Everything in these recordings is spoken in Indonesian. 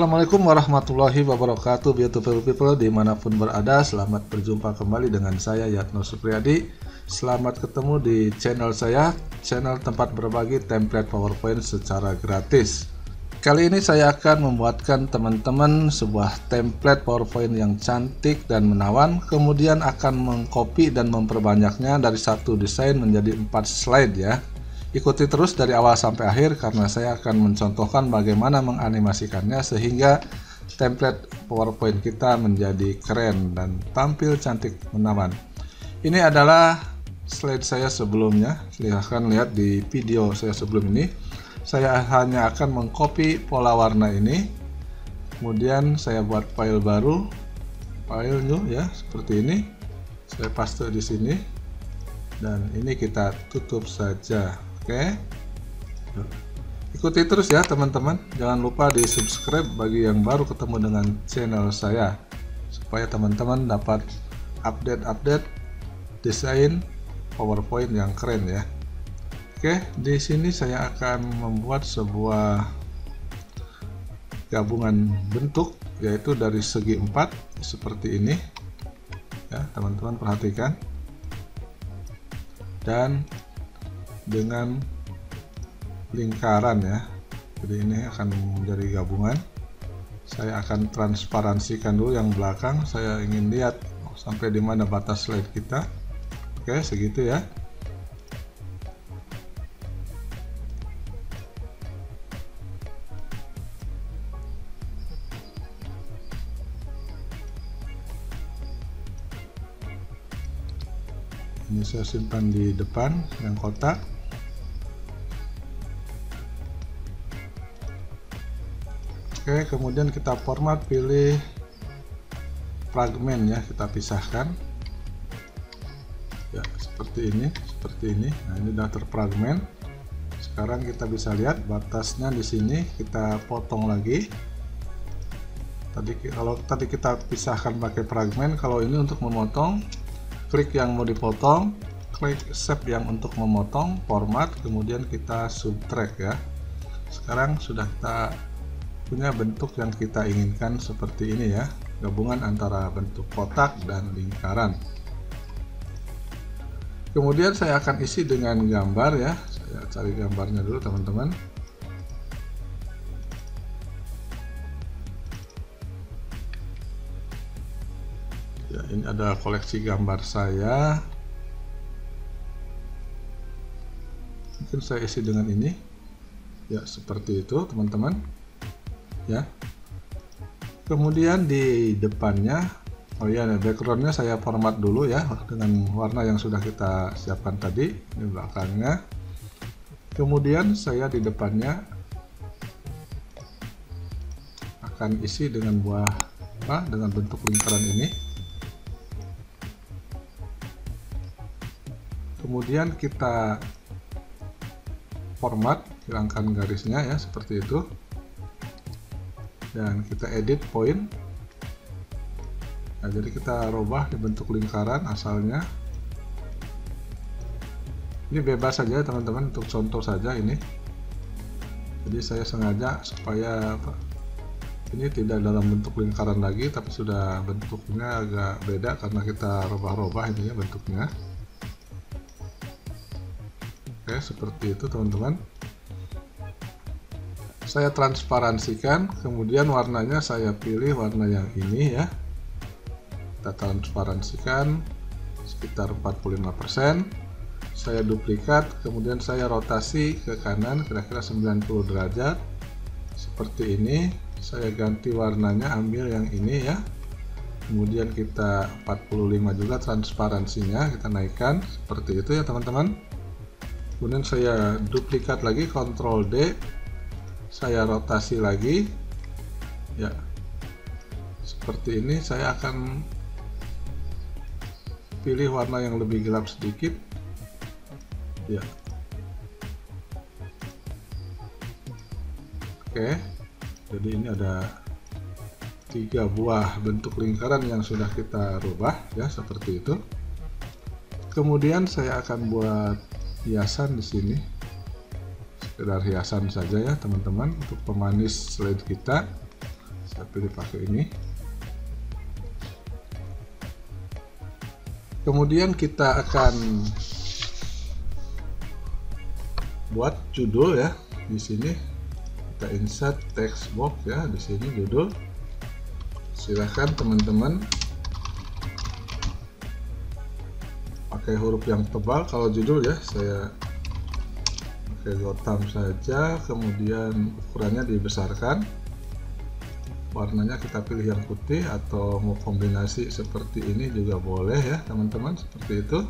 Assalamualaikum warahmatullahi wabarakatuh Beautiful people di mana pun berada Selamat berjumpa kembali dengan saya Yatno Supriyadi. Selamat ketemu di channel saya Channel tempat berbagi template powerpoint secara gratis. Kali ini saya akan membuatkan teman-teman sebuah template powerpoint yang cantik dan menawan Kemudian akan mengcopy dan memperbanyaknya dari satu desain menjadi empat slide ya Ikuti terus dari awal sampai akhir karena saya akan mencontohkan bagaimana menganimasikannya sehingga template PowerPoint kita menjadi keren dan tampil cantik menawan. Ini adalah slide saya sebelumnya. Silahkan lihat di video saya sebelum ini. Saya hanya akan mengcopy pola warna ini. Kemudian saya buat file baru. File new ya, seperti ini. Saya paste di sini. Dan ini kita tutup saja. Oke. Ikuti terus ya teman-teman. Jangan lupa di subscribe bagi yang baru ketemu dengan channel saya. Supaya teman-teman dapat update-update desain PowerPoint yang keren ya. Oke, di sini saya akan membuat sebuah gabungan bentuk yaitu dari segi empat seperti ini ya teman-teman perhatikan dan dengan lingkaran ya. Jadi ini akan menjadi gabungan. Saya akan transparansikan dulu yang belakang. Saya ingin lihat sampai di mana batas slide kita. Oke segitu ya. Ini saya simpan di depan yang kotak Oke, kemudian kita format pilih fragmen ya, kita pisahkan. Ya, seperti ini, seperti ini. Nah, ini sudah terfragmen. Sekarang kita bisa lihat batasnya di sini, kita potong lagi. Tadi kalau tadi kita pisahkan pakai fragmen, kalau ini untuk memotong, klik yang mau dipotong, klik save yang untuk memotong, format, kemudian kita subtract ya. Sekarang sudah kita punya bentuk yang kita inginkan seperti ini ya gabungan antara bentuk kotak dan lingkaran. Kemudian saya akan isi dengan gambar ya saya cari gambarnya dulu teman-teman. Ya ini ada koleksi gambar saya. Mungkin saya isi dengan ini. Ya seperti itu teman-teman ya. Kemudian di depannya oh ya backgroundnya saya format dulu ya dengan warna yang sudah kita siapkan tadi ini belakangnya. Kemudian saya di depannya akan isi dengan buah apa dengan bentuk lingkaran ini. Kemudian kita format hilangkan garisnya ya seperti itu dan kita edit point nah jadi kita rubah di bentuk lingkaran asalnya. Ini bebas saja teman-teman untuk contoh saja ini. Jadi saya sengaja supaya ini tidak dalam bentuk lingkaran lagi tapi sudah bentuknya agak beda karena kita rubah-rubah ini ya bentuknya. Oke seperti itu teman-teman saya transparansikan kemudian warnanya saya pilih warna yang ini ya. Kita transparansikan sekitar 45% saya duplikat kemudian saya rotasi ke kanan kira-kira 90 derajat. Seperti ini saya ganti warnanya ambil yang ini ya. Kemudian kita 45 juga transparansinya kita naikkan. Seperti itu ya teman-teman. Kemudian saya duplikat lagi Ctrl D saya rotasi lagi. Ya seperti ini saya akan pilih warna yang lebih gelap sedikit. Ya. Oke jadi ini ada tiga buah bentuk lingkaran yang sudah kita rubah ya seperti itu. Kemudian saya akan buat hiasan di sini sekedar hiasan saja ya teman-teman untuk pemanis slide kita. Saya pilih pakai ini. Kemudian kita akan buat judul ya di sini. Kita insert text box ya di sini judul. Silahkan teman-teman. Pakai huruf yang tebal. Kalau judul ya saya pakai Gotham saja kemudian ukurannya dibesarkan. Warnanya kita pilih yang putih atau mau kombinasi seperti ini juga boleh ya teman-teman seperti itu.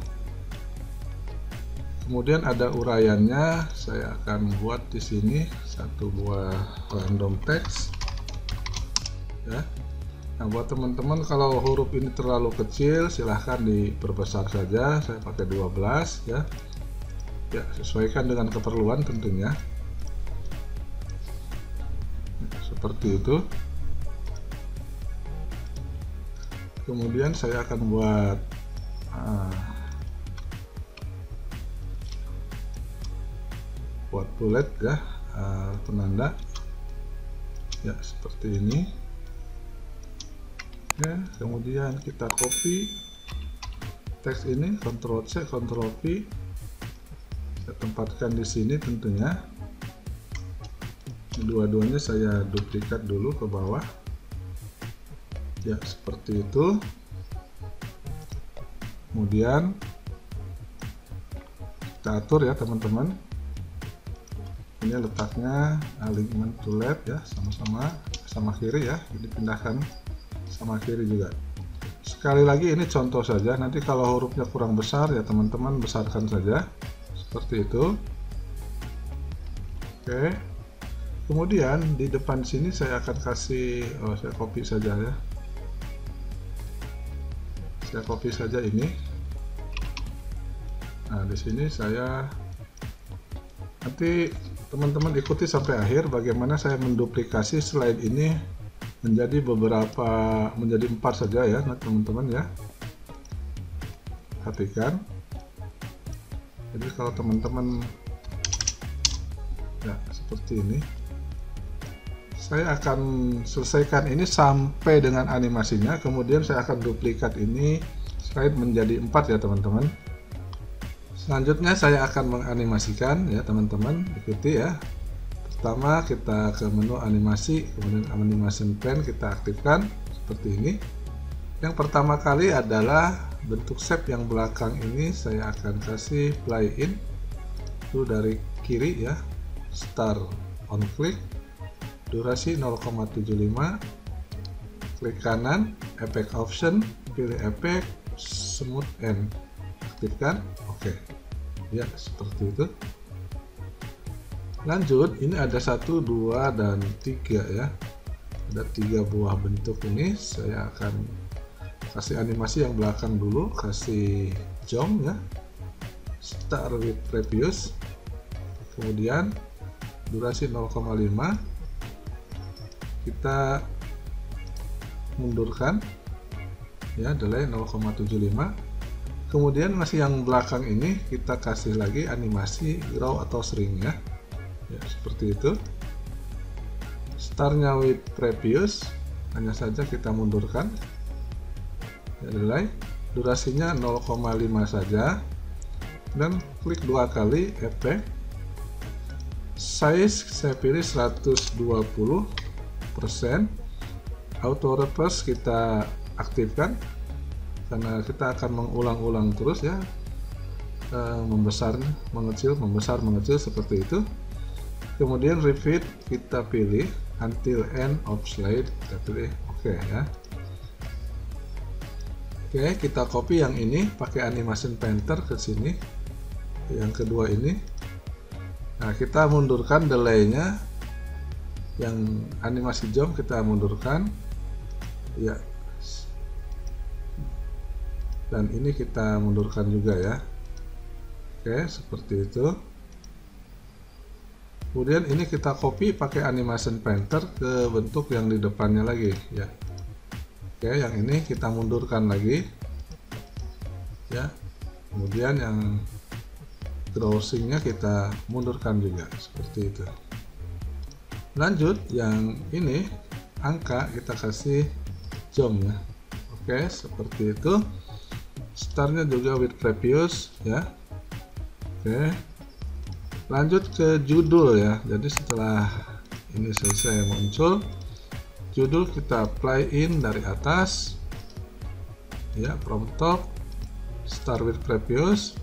Kemudian ada uraiannya saya akan buat di sini satu buah random text ya. Nah buat teman-teman kalau huruf ini terlalu kecil silahkan diperbesar saja saya pakai 12 ya ya sesuaikan dengan keperluan tentunya. Seperti itu. Kemudian saya akan buat uh, buat bullet ya uh, penanda. Ya seperti ini. Ya kemudian kita copy teks ini Ctrl C Ctrl V saya tempatkan di sini tentunya. Dua-duanya saya duplikat dulu ke bawah. Ya seperti itu. Kemudian kita atur ya teman-teman. Ini letaknya alignment to left ya sama-sama sama kiri ya. Jadi pindahkan sama kiri juga. Sekali lagi ini contoh saja. Nanti kalau hurufnya kurang besar ya teman-teman besarkan saja seperti itu. Oke. Kemudian di depan sini saya akan kasih oh saya copy saja ya. Saya copy saja ini. Nah di sini saya nanti teman-teman ikuti sampai akhir bagaimana saya menduplikasi slide ini menjadi beberapa menjadi empat saja ya teman-teman ya. Perhatikan jadi kalau teman-teman ya seperti ini saya akan selesaikan ini sampai dengan animasinya. Kemudian saya akan duplikat ini slide menjadi empat ya teman-teman. Selanjutnya saya akan menganimasikan ya teman-teman. Ikuti ya. Pertama kita ke menu animasi kemudian animation pen kita aktifkan seperti ini. Yang pertama kali adalah bentuk shape yang belakang ini saya akan kasih play in. Itu dari kiri ya. Start on click. Durasi 0,75 klik kanan effect option. Pilih effect smooth end aktifkan. Oke. Ya seperti itu. Lanjut ini ada satu dua dan tiga ya. Ada tiga buah bentuk ini. Saya akan kasih animasi yang belakang dulu kasih jump ya. Start with previous. Kemudian durasi 0,5 kita mundurkan. Ya delay 0,75 kemudian masih yang belakang ini kita kasih lagi animasi grow atau shrink ya. Ya seperti itu. Startnya with previous. Hanya saja kita mundurkan delay durasinya 0,5 saja dan klik dua kali efek size saya pilih 120 auto reverse kita aktifkan karena kita akan mengulang-ulang terus ya. Uh, membesar mengecil membesar mengecil seperti itu. Kemudian repeat kita pilih until end of slide kita pilih oke okay, ya oke kita copy yang ini pakai animation painter ke sini. Yang kedua ini. Nah kita mundurkan delaynya. Yang animasi jump kita mundurkan. Ya. Dan ini kita mundurkan juga ya. Oke seperti itu. Kemudian ini kita copy pakai animation painter ke bentuk yang di depannya lagi ya oke yang ini kita mundurkan lagi. Ya kemudian yang crossingnya kita mundurkan juga seperti itu. Lanjut yang ini angka kita kasih jom ya. Oke seperti itu. Startnya juga with previous ya. Oke. Lanjut ke judul ya. Jadi setelah ini selesai muncul judul kita apply in dari atas. Ya from top start with previous.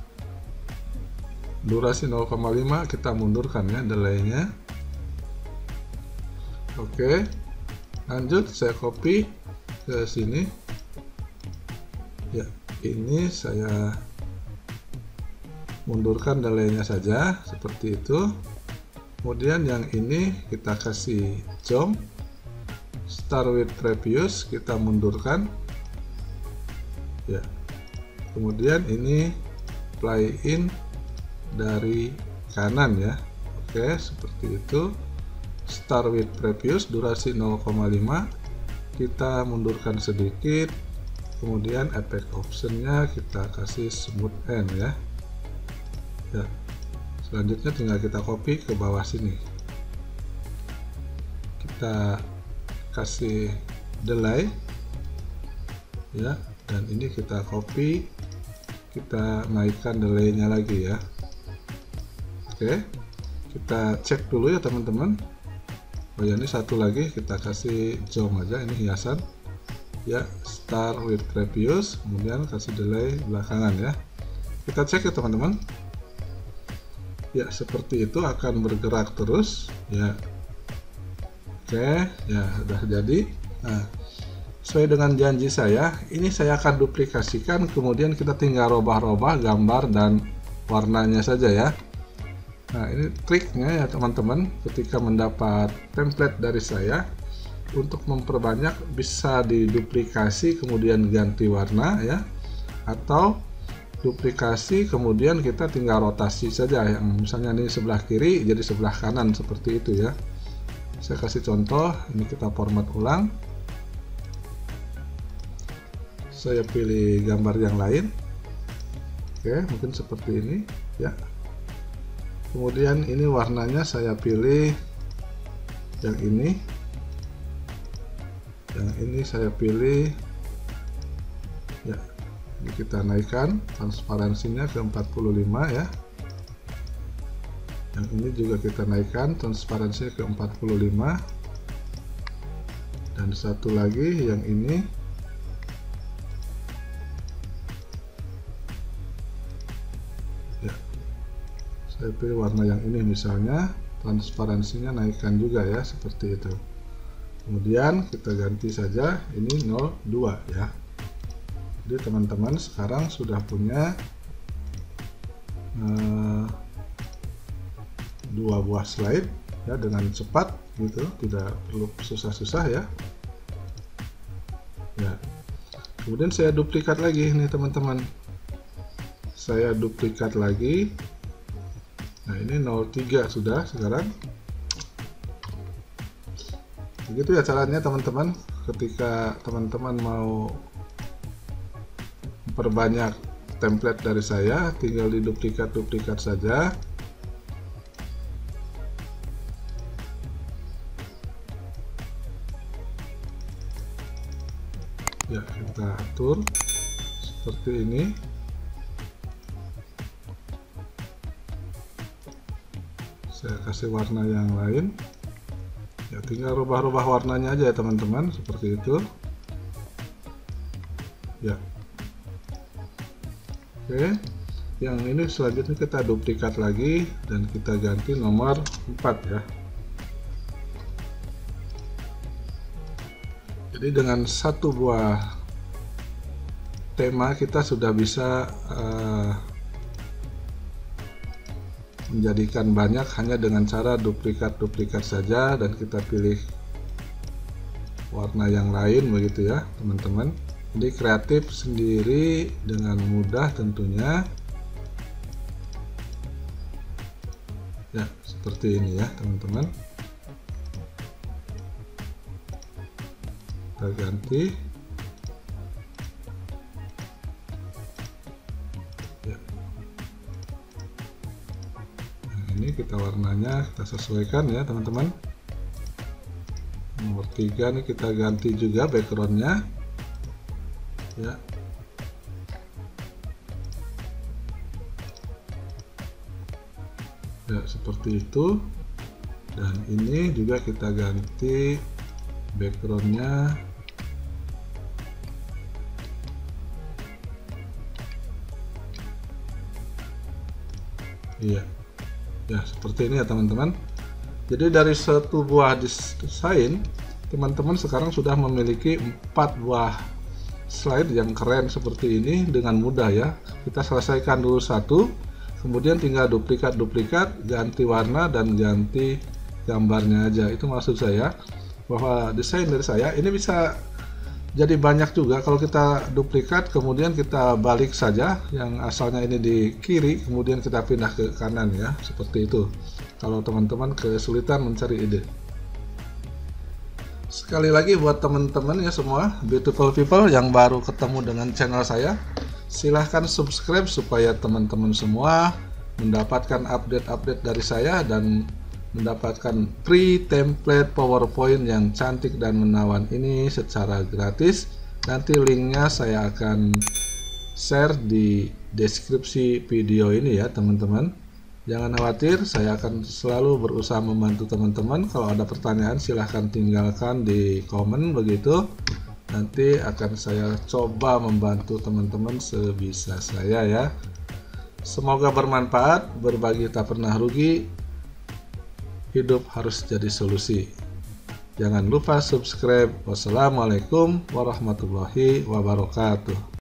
Durasi 0,5 kita mundurkan ya delaynya. Oke lanjut saya copy ke sini. Ya ini saya mundurkan delaynya saja seperti itu. Kemudian yang ini kita kasih jump start with previous kita mundurkan. Ya. Kemudian ini play in dari kanan ya. Oke seperti itu. Start with previous durasi 0,5 kita mundurkan sedikit. Kemudian efek optionnya kita kasih smooth end ya. Ya. Selanjutnya tinggal kita copy ke bawah sini. Kita kasih delay. Ya dan ini kita copy. Kita naikkan delaynya lagi ya. Oke kita cek dulu ya teman-teman. Oh ya ini satu lagi. Kita kasih zoom aja ini hiasan. Ya start with previous kemudian kasih delay belakangan ya. Kita cek ya teman-teman. Ya seperti itu akan bergerak terus. Ya oke ya sudah jadi. Nah sesuai dengan janji saya ini saya akan duplikasikan kemudian kita tinggal robah-robah gambar dan warnanya saja ya. Nah ini triknya ya teman-teman ketika mendapat template dari saya untuk memperbanyak bisa diduplikasi kemudian ganti warna ya atau duplikasi kemudian kita tinggal rotasi saja. Yang misalnya ini sebelah kiri jadi sebelah kanan seperti itu ya saya kasih contoh ini kita format ulang. Saya pilih gambar yang lain. Oke mungkin seperti ini ya. Kemudian ini warnanya saya pilih yang ini. Yang ini saya pilih ya. Ini kita naikkan transparansinya ke 45 ya yang ini juga kita naikkan transparansinya ke 45 dan satu lagi yang ini. Ya. Saya pilih warna yang ini misalnya. Transparansinya naikkan juga ya seperti itu. Kemudian kita ganti saja. Ini 02 ya. Jadi teman-teman sekarang sudah punya uh, dua buah slide ya dengan cepat gitu. Tidak perlu susah-susah ya. Ya. Kemudian saya duplikat lagi nih teman-teman. Saya duplikat lagi. Nah ini 03 sudah sekarang. Begitu ya caranya teman-teman. Ketika teman-teman mau perbanyak template dari saya tinggal di duplikat-duplikat saja kita atur seperti ini. Saya kasih warna yang lain. Ya tinggal rubah-rubah warnanya aja ya teman-teman seperti itu. Ya. Oke yang ini selanjutnya kita duplikat lagi dan kita ganti nomor 4 ya. Jadi dengan satu buah tema kita sudah bisa uh, menjadikan banyak hanya dengan cara duplikat-duplikat saja dan kita pilih warna yang lain begitu ya teman-teman. Jadi kreatif sendiri dengan mudah tentunya. Ya seperti ini ya teman-teman. Kita ganti kita warnanya kita sesuaikan ya teman-teman. Nomor 3 nih kita ganti juga backgroundnya. Ya. Ya seperti itu. Dan ini juga kita ganti backgroundnya. Iya ya seperti ini ya teman-teman. Jadi dari satu buah desain teman-teman sekarang sudah memiliki empat buah slide yang keren seperti ini dengan mudah ya. Kita selesaikan dulu satu kemudian tinggal duplikat-duplikat ganti warna dan ganti gambarnya aja. Itu maksud saya bahwa desain dari saya ini bisa jadi banyak juga kalau kita duplikat kemudian kita balik saja yang asalnya ini di kiri kemudian kita pindah ke kanan ya. Seperti itu. Kalau teman-teman kesulitan mencari ide. Sekali lagi buat teman-teman ya semua beautiful people yang baru ketemu dengan channel saya silahkan subscribe supaya teman-teman semua mendapatkan update-update dari saya dan mendapatkan free template PowerPoint yang cantik dan menawan ini secara gratis. Nanti linknya saya akan share di deskripsi video ini ya teman-teman. Jangan khawatir, saya akan selalu berusaha membantu teman-teman. Kalau ada pertanyaan silahkan tinggalkan di komen begitu. Nanti akan saya coba membantu teman-teman sebisa saya ya. Semoga bermanfaat, berbagi tak pernah rugi hidup harus jadi solusi. Jangan lupa subscribe. Wassalamualaikum warahmatullahi wabarakatuh.